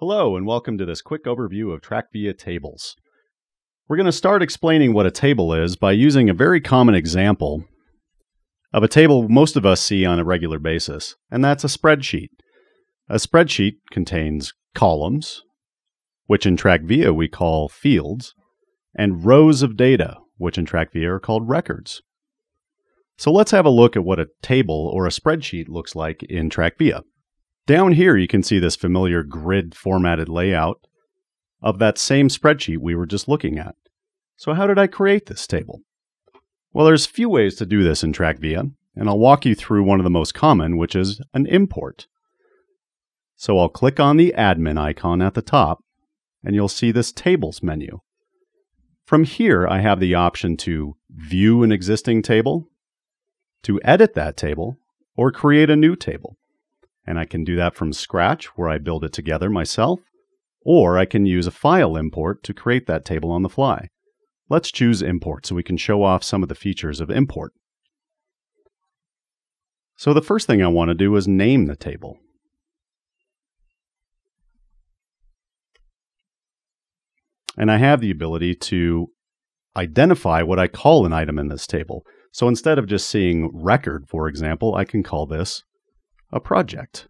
Hello, and welcome to this quick overview of TrackVia tables. We're going to start explaining what a table is by using a very common example of a table most of us see on a regular basis, and that's a spreadsheet. A spreadsheet contains columns, which in TrackVia we call fields, and rows of data, which in TrackVia are called records. So let's have a look at what a table or a spreadsheet looks like in TrackVia. Down here, you can see this familiar grid formatted layout of that same spreadsheet we were just looking at. So how did I create this table? Well, there's a few ways to do this in TrackVia, and I'll walk you through one of the most common, which is an import. So I'll click on the admin icon at the top, and you'll see this tables menu. From here, I have the option to view an existing table, to edit that table, or create a new table. And I can do that from scratch where I build it together myself, or I can use a file import to create that table on the fly. Let's choose import so we can show off some of the features of import. So the first thing I want to do is name the table. And I have the ability to identify what I call an item in this table. So instead of just seeing record, for example, I can call this a project.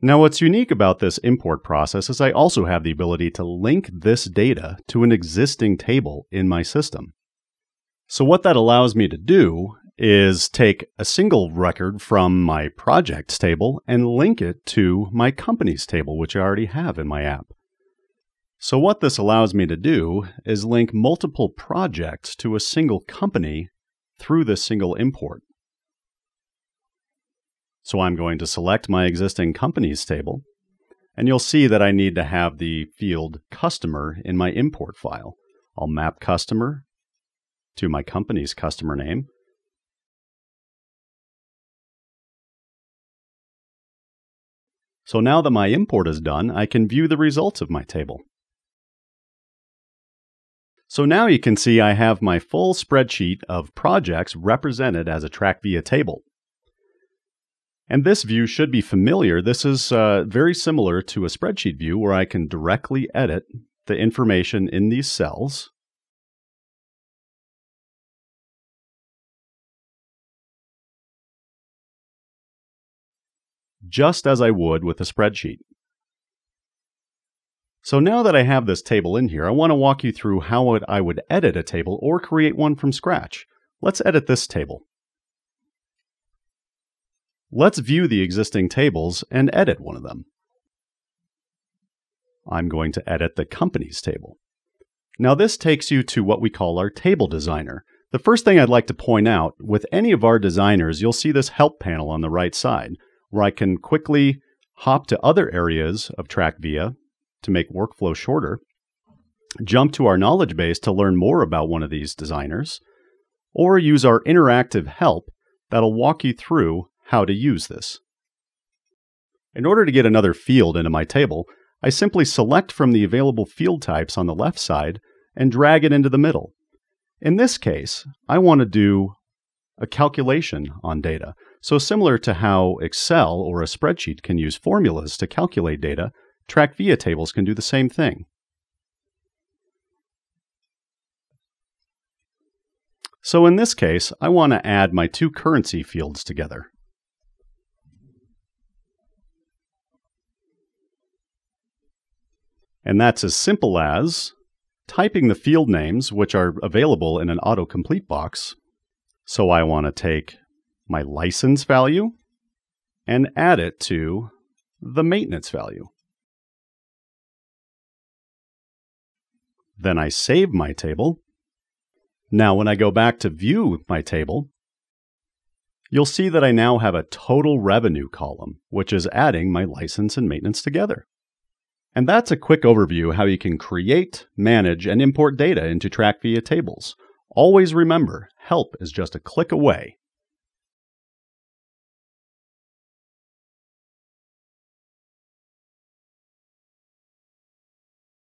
Now what's unique about this import process is I also have the ability to link this data to an existing table in my system. So what that allows me to do is take a single record from my projects table and link it to my companies table, which I already have in my app. So what this allows me to do is link multiple projects to a single company through this single import. So I'm going to select my existing companies table, and you'll see that I need to have the field customer in my import file. I'll map customer to my company's customer name, So now that my import is done, I can view the results of my table. So now you can see I have my full spreadsheet of projects represented as a track TrackVia table. And this view should be familiar. This is uh, very similar to a spreadsheet view where I can directly edit the information in these cells just as I would with a spreadsheet. So now that I have this table in here, I want to walk you through how I would edit a table or create one from scratch. Let's edit this table. Let's view the existing tables and edit one of them. I'm going to edit the companies table. Now this takes you to what we call our table designer. The first thing I'd like to point out, with any of our designers, you'll see this help panel on the right side where I can quickly hop to other areas of TrackVia to make workflow shorter, jump to our knowledge base to learn more about one of these designers, or use our interactive help that'll walk you through how to use this. In order to get another field into my table, I simply select from the available field types on the left side and drag it into the middle. In this case, I want to do a calculation on data. So similar to how Excel or a spreadsheet can use formulas to calculate data, TrackVia tables can do the same thing. So in this case, I want to add my two currency fields together. And that's as simple as typing the field names, which are available in an autocomplete box. So I want to take my license value and add it to the maintenance value. Then I save my table. Now when I go back to view my table, you'll see that I now have a total revenue column, which is adding my license and maintenance together. And that's a quick overview how you can create, manage, and import data into TrackVia tables. Always remember, help is just a click away.